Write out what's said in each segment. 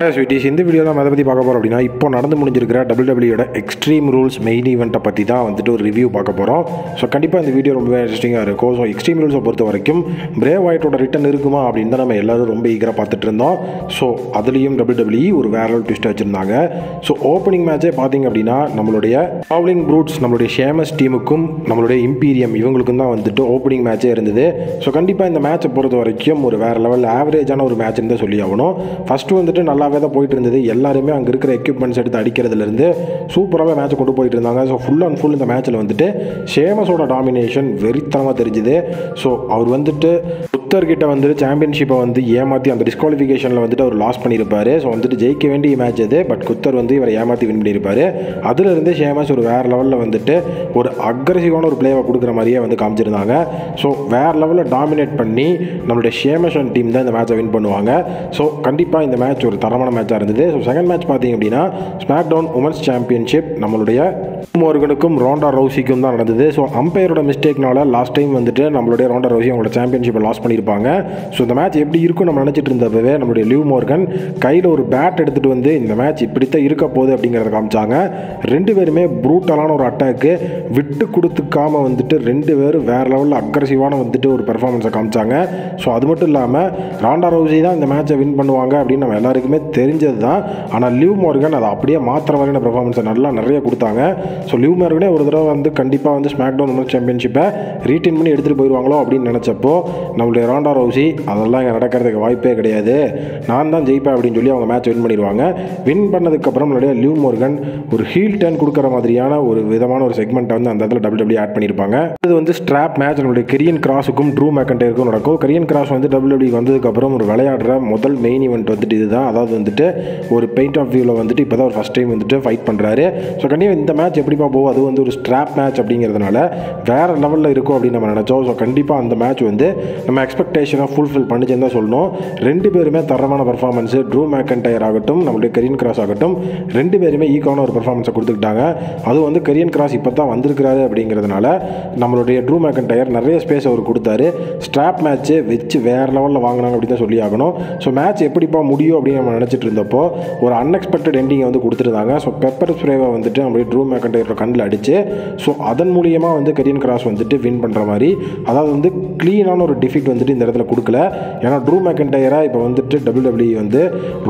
Sweeties இந்த video தான் அதை பற்றி பார்க்க போகிறோம் அப்படின்னா இப்போ நடந்து முடிஞ்சிருக்கிற டபிள்யூடபிள்யூட எக்ஸ்ட்ரீம் ரூல்ஸ் மெயின் ஈவெண்ட்டை பற்றி தான் வந்துட்டு ஒரு ரிவ்யூ பார்க்க போகிறோம் ஸோ கண்டிப்பாக இந்த வீடியோ ரொம்பவே இன்ட்ரெஸ்டிங்காக இருக்கும். ஸோ எக்ஸ்ட்ரீம் ரூல்ஸை பொறுத்த வரைக்கும் பிரேவ் ஒயிட்டோட ரிட்டன் இருக்குமா அப்படின்னு தான் நம்ம எல்லாரும் ரொம்ப ஈகராக பார்த்துட்டு இருந்தோம். ஸோ அதுலேயும் டபிள்யூடபிள்யூ ஒரு வேற லெவல் ட்விஸ்ட் வச்சுருந்தாங்க. ஸோ ஓப்பனிங் மேட்சே பார்த்தீங்க அப்படின்னா நம்மளுடைய ட்ராவலிங் ப்ரூட்ஸ் நம்மளுடைய ஷேமஸ் டீமுக்கும் நம்மளுடைய இம்பீரியம் இவங்களுக்கும் தான் வந்துட்டு ஓப்பனிங் மேட்சே இருந்தது. ஸோ கண்டிப்பாக இந்த மேட்சை பொறுத்த வரைக்கும் ஒரு வேறு லெவல் ஆவரேஜான ஒரு மேட்ச்னு தான் சொல்லி ஆகணும். ஃபஸ்ட்டு வந்துட்டு நல்லா நல்லாவே தான் போயிட்டு இருந்தது. எல்லாருமே அங்கே இருக்கிற எக்யூப்மெண்ட்ஸ் எடுத்து அடிக்கிறதுலேருந்து சூப்பராகவே மேட்ச் கொண்டு போயிட்டு இருந்தாங்க. ஸோ ஃபுல் அண்ட் ஃபுல் இந்த மேட்ச்சில் வந்துட்டு ஷேமஸோட டாமினேஷன் வெறித்தனமாக தெரிஞ்சுது. ஸோ அவர் வந்துட்டு புத்தர்கிட்ட வந்துட்டு சாம்பியன்ஷிப்பை வந்து ஏமாற்றி அந்த டிஸ்குவாலிஃபிகேஷனில் வந்துட்டு அவர் லாஸ் பண்ணியிருப்பார். ஸோ வந்துட்டு ஜெயிக்க வேண்டிய மேட்ச் அது. பட் குத்தர் வந்து இவரை ஏமாற்றி வின் பண்ணியிருப்பார். அதுலேருந்து ஷேமஸ் ஒரு வேறு லெவலில் வந்துட்டு ஒரு அக்ரஸிவான ஒரு பிளேவை கொடுக்குற மாதிரியே வந்து காமிச்சிருந்தாங்க. ஸோ வேறு லெவலில் டாமினேட் பண்ணி நம்மளுடைய ஷேமஷன் டீம் தான் இந்த மேட்சை வின் பண்ணுவாங்க. ஸோ கண்டிப்பாக இந்த மேட்ச் ஒரு தரமான மேட்சாக இருந்தது. ஸோ செகண்ட் மேட்ச் பார்த்தீங்க அப்படின்னா ஸ்மாக் டவுன் உமன்ஸ் சாம்பியன்ஷிப் நம்மளுடைய மோர்கனுக்கும் ரோண்டா ரவுசிக்கும் தான் நடந்தது. ஸோ அம்பையரோட மிஸ்டேக்னால லாஸ்ட் டைம் வந்துட்டு நம்மளுடைய ரோண்டா ரவுசி அவங்களோட சாம்பியன்ஷிப்பை லாஸ் பண்ணியிருப்பாங்க. ஸோ இந்த மேட்ச் எப்படி இருக்கும் நம்ம நினச்சிட்டு இருந்தப்பவே நம்மளுடைய லிவ் மோர்கன் கையில் ஒரு பேட் எடுத்துகிட்டு வந்து இந்த மேட்ச் இப்படித்தான் இருக்க போகுது அப்படிங்கிறத காமிச்சாங்க. ரெண்டு பேருமே ப்ரூட்டலான ஒரு அட்டாக்கு விட்டு கொடுத்துக்காம வந்துட்டு ரெண்டு பேரும் வேறு லெவலில் அக்ரஸிவான வந்துட்டு ஒரு பெர்ஃபார்மன்ஸை காமிச்சாங்க. ஸோ அது மட்டும் இல்லாமல் ராண்டா ரவுசி தான் இந்த மேட்சை வின் பண்ணுவாங்க அப்படின்னு நம்ம எல்லாருக்குமே தெரிஞ்சது தான் ஆனால் லிவ் மார்கன் அதை அப்படியே மாத்திர மாதிரியான பெர்ஃபார்மன்ஸை நல்லா நிறைய கொடுத்தாங்க. ஸோ லிவ் மார்கனே ஒரு தடவை வந்து கண்டிப்பாக வந்து ஸ்மாக் டவுன் உமன் சாம்பியன்ஷிப்பை ரீட்டைன் பண்ணி எடுத்துகிட்டு போயிடுவாங்களோ அப்படின்னு நினச்சப்போ நம்மளுடைய ராண்டா ரவுசி அதெல்லாம் இங்கே நடக்கிறதுக்கு வாய்ப்பே கிடையாது. நான் தான் ஜெயிப்பேன் அப்படின்னு சொல்லி அவங்க மேட்ச் வின் பண்ணிடுவாங்க. வின் பண்ணதுக்கப்புறம் நம்மளுடைய லிவ் மோர்கன் ஒரு ஹீல் டர்ன் கொடுக்குற மாதிரியான ஒரு விதமான ஒரு செக்மெண்ட்டை வந்து அந்த இடத்துல டபிள்யூ ஆட் பண்ணியிருப்பாங்க. இது வந்து ஸ்ட்ராப் மேட்ச் நம்மளுடைய கெரியன் கிராஸுக்கும் ட்ரூ மேக்கண்டேருக்கும் நடக்கும். கெரியன் கிராஸ் வந்து டபிள்யூ வந்ததுக்கப்புறம் ஒரு விளையாடுற முதல் மெயின் ஈவெண்ட் வந்துட்டு இதுதான். அதாவது வந்துட்டு ஒரு பெயிண்ட் ஆஃப் வியூவில் வந்துட்டு இப்போ தான் ஒரு ஃபஸ்ட் டைம் வந்துட்டு ஃபைட் பண்ணுறாரு ஸோ கண்டிப்பாக இந்த மேட்ச் எப்படிப்பா போகும் அது வந்து ஒரு ஸ்ட்ராப் மேட்ச் அப்படிங்கிறதுனால வேறு லெவலில் இருக்கும் அப்படின்னு நம்ம நினச்சோம். ஸோ கண்டிப்பாக அந்த மேட்ச் வந்து நம்ம எக்ஸ்பெக்டேஷனை ஃபுல்ஃபில் பண்ணிச்சுன்னு தான் சொல்லணும். ரெண்டு பேருமே தரமான பர்ஃபார்மன்ஸு ட்ரூ மேக்கன்டயர் ஆகட்டும் நம்மளுடைய கரியன் கிராஸ் ஆகட்டும் ரெண்டு பேருமே ஈக்கான ஒரு பர்ஃபார்மன்ஸை கொடுத்துக்கிட்டாங்க. அதுவும் வந்து கரியன் கிராஸ் இப்போ தான் வந்திருக்கிறாரு அப்படிங்கிறதுனால நம்மளுடைய ட்ரூ மேக்கன்டயர் நிறைய ஸ்பேஸ் அவர் கொடுத்தாரு. ஸ்ட்ராப் மேட்ச்சு வச்சு வேறு லெவலில் வாங்கினாங்க அப்படின்னு தான் சொல்லி ஆகணும். ஸோ மேட்ச் எப்படிப்பா முடியும் அப்படின்னு நம்ம நினச்சிட்டு இருந்தப்போ ஒரு அன்எக்ஸ்பெக்டட் எண்டிங்கை வந்து கொடுத்துருந்தாங்க. ஸோ பெப்பர் ஸ்ப்ரேவை வந்துட்டு நம்மளுடைய ட்ரூ மேக்கண்டையரோட கண்ணில் அடிச்சு ஸோ அதன் மூலியமாக வந்து கெரியன் கிராஸ் வந்துட்டு வின் பண்ணுற மாதிரி அதாவது வந்து க்ளீனான ஒரு டிஃபிட் வந்துட்டு இந்த இடத்துல கொடுக்கல. ஏன்னா ட்ரூ மேக்கண்டையராக இப்போ வந்துட்டு டபிள்யூ வந்து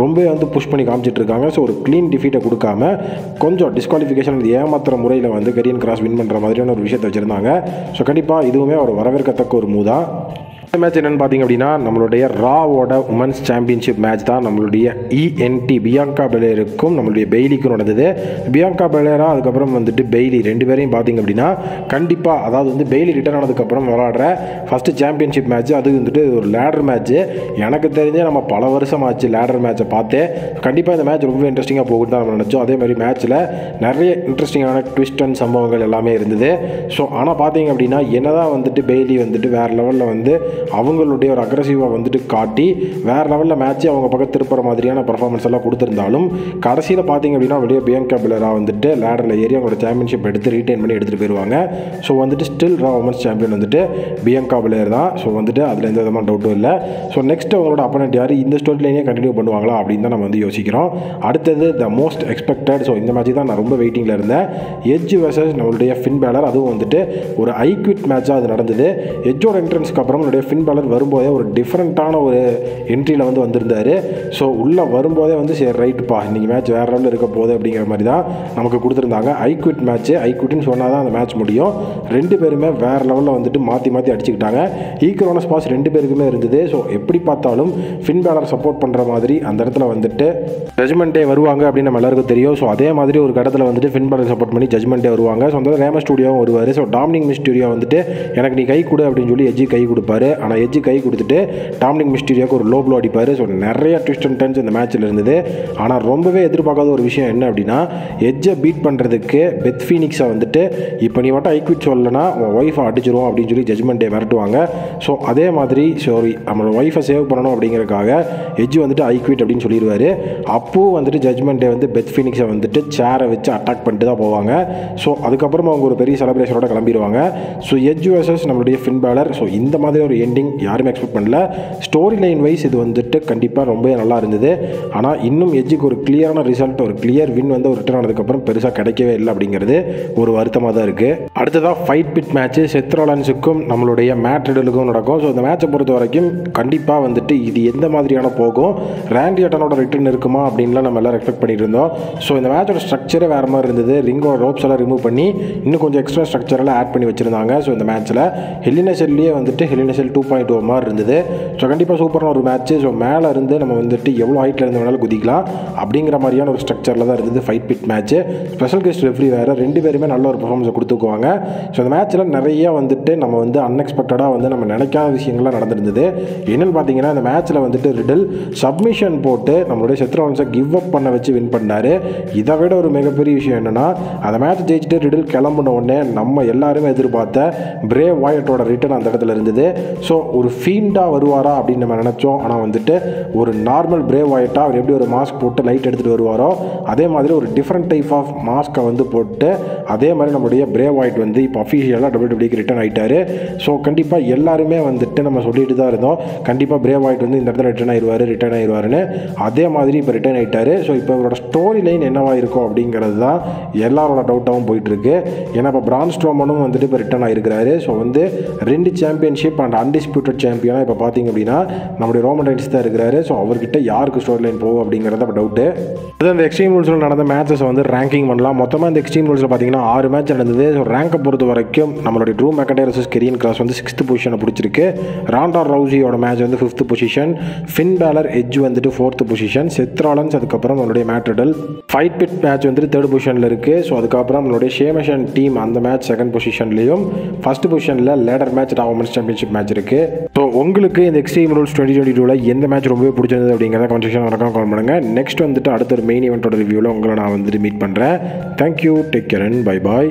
ரொம்ப வந்து புஷ் பண்ணி காமிச்சிட்டு இருக்காங்க. ஸோ ஒரு க்ளீன் டிஃபீட்டை கொடுக்காம கொஞ்சம் டிஸ்குவாலிஃபிகேஷன் ஏமாத்துற முறையில் வந்து கரியன் கிராஸ் வின் பண்ணுற மாதிரியான ஒரு விஷயத்தை வச்சுருந்தாங்க. ஸோ கண்டிப்பாக இதுவுமே ஒரு வரவேற்கத்தக்க ஒரு மூதாக இந்த மேட்ச் என்னென்னு பார்த்தீங்க அப்படின்னா நம்மளுடைய ராவோட உமன்ஸ் சாம்பியன்ஷிப் மேட்ச் தான் நம்மளுடைய இஎன்டி பியாங்கா பெலேருக்கும் நம்மளுடைய பெய்லிக்கும் நடந்தது. பியாங்கா பெலேரா அதுக்கப்புறம் வந்துட்டு பெய்லி ரெண்டு பேரையும் பார்த்தீங்க அப்படின்னா கண்டிப்பாக அதாவது வந்து பெய்லி ரிட்டர்ன் ஆனதுக்கப்புறம் விளாடுற ஃபஸ்ட்டு சாம்பியன்ஷிப் மேட்ச் அது வந்துட்டு ஒரு லேடர் மேட்ச்சு எனக்கு தெரிஞ்சே நம்ம பல வருஷம் ஆச்சு லேடர் மேட்ச்சை பார்த்து. கண்டிப்பாக இந்த மேட்ச் ரொம்ப இன்ட்ரெஸ்டிங்காக போகுது தான் நம்ம நினச்சோம். அதே மாதிரி மேட்ச்சில் நிறைய இன்ட்ரெஸ்டிங்கான ட்விஸ்ட் அண்ட் சம்பவங்கள் எல்லாமே இருந்தது. ஸோ ஆனால் பார்த்தீங்க அப்படின்னா என்ன தான் வந்துட்டு பெய்லி வந்துட்டு வேறு லெவலில் வந்து அவங்களுடைய ஒரு அக்ரஸிவாக வந்துட்டு காட்டி வேறு லெவலில் மேட்ச்சே அவங்க பக்கம் திருப்புற மாதிரியான பர்ஃபார்மன்ஸ் எல்லாம் கொடுத்துருந்தாலும் கடைசியில் பார்த்தீங்க அப்படின்னா வெளியே பியங்கா பிளரா வந்துட்டு லேடரில் ஏறி அவங்களோட சாம்பியன்ஷிப் எடுத்து ரீட்டைன் பண்ணி எடுத்துகிட்டு போயிடுவாங்க ஸோ வந்துட்டு ஸ்டில் ரா உமன்ஸ் சாம்பியன் வந்துட்டு பியங்கா பிளேயர் தான். ஸோ வந்துட்டு அதில் எந்த விதமான டவுட்டும் இல்லை. ஸோ நெக்ஸ்ட் அவங்களோட அப்பனண்ட் யார்? இந்த ஸ்டோரி லைனே கண்டினியூ பண்ணுவாங்களா அப்படின்னு தான் நம்ம வந்து யோசிக்கிறோம். அடுத்தது த மோஸ்ட் எக்ஸ்பெக்டட் ஸோ இந்த மேட்ச் தான் நான் ரொம்ப வெயிட்டிங்கில் இருந்தேன். எஜ் வர்சஸ் நம்மளுடைய ஃபின் பேலர் அதுவும் வந்துட்டு ஒரு ஐக்விட் மேட்சாக அது நடந்தது. எஜ்ஜோட என்ட்ரன்ஸ்க்கு அப்புறம் நம்மளுடைய ஃபின் பேலர் வரும்போதே ஒரு டிஃப்ரெண்ட்டான ஒரு என்ட்ரியில் வந்து வந்திருந்தார். ஸோ உள்ளே வரும்போதே வந்து சரி ரைட்டுப்பா இன்றைக்கி மேட்ச் வேறு லெவலில் இருக்க போகுது அப்படிங்கிற மாதிரி தான் நமக்கு கொடுத்துருந்தாங்க. ஐக்விட் மேட்ச்சு ஐக்விட்னு சொன்னால் தான் அந்த மேட்ச் முடியும். ரெண்டு பேருமே வேறு லெவலில் வந்துட்டு மாற்றி மாற்றி அடிச்சுக்கிட்டாங்க. ஈக்குவலான ஸ்பாஸ் ரெண்டு பேருக்குமே இருந்தது. ஸோ எப்படி பார்த்தாலும் ஃபின் பேலர் சப்போர்ட் பண்ணுற மாதிரி அந்த இடத்துல வந்துட்டு ஜட்மெண்ட்டே வருவாங்க அப்படின்னு நம்ம எல்லாருக்கும் தெரியும். ஸோ அதே மாதிரி ஒரு கடத்தில் வந்துட்டு ஃபின் பேலர் சப்போர்ட் பண்ணி ஜட்மெண்ட்டே வருவாங்க. ஸோ அந்த ரேம ஸ்டூடியோவும் வருவார். ஸோ டாமினிக் மிஸ்டூடியோ வந்துட்டு எனக்கு நீ கை கொடு அப்படின்னு சொல்லி எஜ்ஜி கை கொடுப்பாரு. ஆனால் எஜ்ஜு கை கொடுத்துட்டு டாம்லிங் மிஸ்டீரியாவுக்கு ஒரு லோ ப்ளோ அடிப்பார். ஸோ நிறைய ட்விஸ்ட் அண்ட் டர்ன்ஸ் இந்த மேட்ச்சில் இருந்தது. ஆனால் ரொம்பவே எதிர்பார்க்காத ஒரு விஷயம் என்ன அப்படின்னா எஜ்ஜை பீட் பண்ணுறதுக்கு பெத் ஃபீனிக்ஸை வந்துட்டு இப்போ நீ மட்டும் ஐக்விட் சொல்லலைன்னா உன் ஒய்ஃபை அடிச்சிருவோம் அப்படின்னு சொல்லி ஜட்மெண்ட்டை மிரட்டுவாங்க ஸோ அதே மாதிரி சாரி நம்மளோட ஒய்ஃபை சேவ் பண்ணணும் அப்படிங்கிறதுக்காக எஜ்ஜு வந்துட்டு ஐக்விட் அப்படின்னு சொல்லிடுவார் அப்போவும் வந்துட்டு ஜட்மெண்ட்டை வந்து பெத் ஃபீனிக்ஸை வந்துட்டு சேரை வச்சு அட்டாக் பண்ணிட்டு தான் போவாங்க. ஸோ அதுக்கப்புறமா அவங்க ஒரு பெரிய செலிப்ரேஷனோட கிளம்பிடுவாங்க. ஸோ எஜ் வர்சஸ் நம்மளுடைய ஃபின் பேலர் ஸோ இந்த மாதிரி ஒரு எண்டிங் யாருமே எக்ஸ்பெக்ட் பண்ணல. ஸ்டோரி லைன் வைஸ் இது வந்து ரிசல்ட்டு கண்டிப்பாக ரொம்பவே நல்லா இருந்தது. ஆனால் இன்னும் எஜ்ஜுக்கு ஒரு கிளியரான ரிசல்ட் ஒரு கிளியர் வின் வந்து ஒரு ரிட்டர்ன் ஆனதுக்கப்புறம் பெருசாக கிடைக்கவே இல்லை அப்படிங்கிறது ஒரு வருத்தமாக தான் இருக்குது அடுத்ததாக ஃபைட் பிட் மேட்ச்சு செத்ரோலன்ஸுக்கும் நம்மளுடைய மேட் ரிடலுக்கும் நடக்கும். ஸோ இந்த மேட்சை பொறுத்த வரைக்கும் கண்டிப்பாக வந்துட்டு இது எந்த மாதிரியான போகும்? ரேண்டி அட்டனோட ரிட்டர்ன் இருக்குமா அப்படின்லாம் நம்ம எல்லாம் எக்ஸ்பெக்ட் பண்ணிட்டு இருந்தோம். ஸோ இந்த மேட்சோட ஸ்ட்ரக்சரே வேறு மாதிரி இருந்தது. ரிங்கோட ரோப்ஸ் எல்லாம் ரிமூவ் பண்ணி இன்னும் கொஞ்சம் எக்ஸ்ட்ரா ஸ்ட்ரக்சரெல்லாம் ஆட் பண்ணி வச்சிருந்தாங்க. ஸோ இந்த மேட்ச்சில் ஹெலினசெல்லையே வந்துட்டு ஹெலினசெல் டூ பாயிண்ட் டூ மாதிரி இருந்தது. ஸோ கண்டிப்பாக சூப்பரான ஒரு மேட்ச்சு ஸோ மேலே இருந்து நம்ம வந்துட்டு எவ்வளோ ஹைட்டில் இருந்து வேணாலும் குதிக்கலாம் அப்படிங்கிற மாதிரியான ஒரு ஸ்ட்ரக்சரில் தான் இருந்தது fight pit match special guest referee வேறு ரெண்டு பேருமே நல்ல ஒரு பர்ஃபார்மன்ஸை கொடுத்துக்குவாங்க. ஸோ அந்த மேட்ச்சில் நிறைய வந்துட்டு நம்ம வந்து அன்எக்ஸ்பெக்டடாக வந்து நம்ம நினைக்காத விஷயங்கள்லாம் நடந்திருந்தது. என்னென்னு பார்த்தீங்கன்னா இந்த மேட்ச்சில் வந்துட்டு ரிடில் சப்மிஷன் போட்டு நம்மளுடைய செத்ரோன்ஸை கிவ் அப் பண்ண வச்சு வின் பண்ணார். இதை விட ஒரு மிகப்பெரிய விஷயம் என்னென்னா அந்த மேட்ச் ஜெயிச்சுட்டு ரிடில் கிளம்புன உடனே நம்ம எல்லாருமே எதிர்பார்த்த பிரே வாயட்டோட ரிட்டர்ன் அந்த இடத்துல இருந்தது. ஸோ ஒரு ஃபீண்டாக வருவாரா அப்படின்னு நம்ம நினச்சோம். ஆனால் வந்துட்டு ஒரு நார்மல் பிரேவ் வாயட்டாக அவர் எப்படி ஒரு மாஸ்க் போட்டு லைட் எடுத்துகிட்டு வருவாரோ அதே மாதிரி ஒரு டிஃப்ரெண்ட் டைப் ஆஃப் மாஸ்க்கை வந்து போட்டு அதே மாதிரி நம்மளுடைய பிரேவ் வாய்ட் வந்து இப்போ அஃபிஷியலாக டபிள்யூடபிள்யூக்கு ரிட்டர்ன் ஆகிட்டாரு ஸோ கண்டிப்பாக எல்லாருமே வந்துட்டு நம்ம சொல்லிட்டு தான் இருந்தோம். கண்டிப்பாக பிரேவ் வாய்ட் வந்து இந்த இடத்துல ரிட்டர்ன் ஆயிடுவார் ரிட்டர்ன் ஆயிடுவாருன்னு அதே மாதிரி இப்போ ரிட்டர்ன் ஆகிட்டாரு ஸோ இப்போ இவரோட ஸ்டோரி லைன் என்னவாக இருக்கும் அப்படிங்கிறது தான் எல்லாரோட டவுட்டாகவும் போயிட்டுருக்கு. ஏன்னா இப்போ பிரான் ஸ்ட்ரோமனும் வந்துட்டு இப்போ ரிட்டர்ன் ஆகிருக்கிறாரு ஸோ வந்து ரெண்டு சாம்பியன்ஷிப் அண்ட் அன்டிஸ்பியூட்டட் சாம்பியனாக இப்போ பார்த்தீங்க அப்படின்னா நம்முடைய ரோமன் ரைன்ஸ் தான் இருக்கிறாரு. ஸோ அவர்கிட்ட யாருக்கு ஸ்டோரி லைன் போகும் அப்படிங்கிறத டவுட்டு அது அந்த எக்ஸ்ட்ரீம் ரூல்ஸில் நடந்த மேட்சஸ் வந்து ரேங்கிங் பண்ணலாம். மொத்தமாக இந்த எக்ஸ்ட்ரீம் ரூல்ஸில் பார்த்தீங்கன்னா ஆறு மேட்ச் நடந்தது. ஸோ ரேங்கை பொறுத்த வரைக்கும் நம்மளுடைய ட்ரூ மெக்கடே வர்சஸ் கெரியன் கிராஸ் வந்து சிக்ஸ்த் பொசிஷனை பிடிச்சிருக்கு. ராண்டா ரவுசியோட மேட்ச் வந்து fifth position Finn Balor Edge வந்துட்டு ஃபோர்த் பொசிஷன் செத்ராலன்ஸ் அதுக்கப்புறம் நம்மளுடைய Matt Riddle fight pit match வந்துட்டு தேர்ட் பொசிஷனில் இருக்குது ஸோ அதுக்கப்புறம் நம்மளுடைய ஷேமஷன் டீம் அந்த மேட்ச் செகண்ட் பொசிஷன்லையும் ஃபர்ஸ்ட் பொசிஷனில் ladder match women's championship match இருக்குது ஸோ உங்களுக்கு இந்த எக்ஸ்ட்ரீம் ரூல்ஸ் டுவெண்ட்டி டுவெண்ட்டி டூவில் எந்த மேட்ச் ரொம்பவே பிடிச்சிருந்தது அப்படிங்கிறத கமெண்ட் செக்ஷன் கால் பண்ணுங்கள் நெக்ஸ்ட் வந்துட்டு அடுத்த ஒரு மெயின் ஈவெண்ட்டோட ரிவ்யூவில் உங்களை நான் வந்துட்டு மீட் பண்ணுறேன் thank you take care and bye bye